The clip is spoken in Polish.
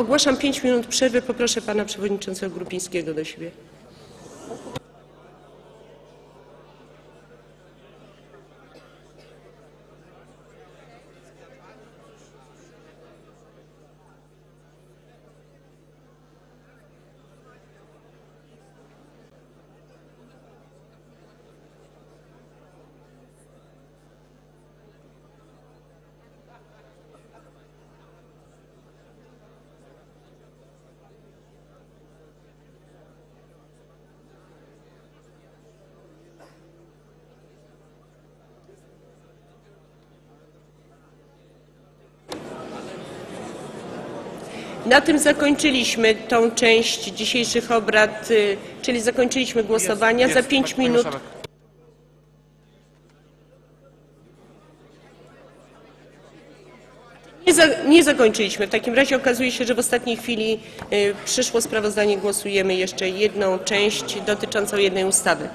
Ogłaszam 5 minut przerwy. Poproszę pana przewodniczącego Grupińskiego do siebie. Na tym zakończyliśmy tą część dzisiejszych obrad, y, czyli zakończyliśmy głosowania. Za 5 Pani minut. Nie, za, nie zakończyliśmy. W takim razie okazuje się, że w ostatniej chwili y, przyszło sprawozdanie. Głosujemy jeszcze jedną część dotyczącą jednej ustawy.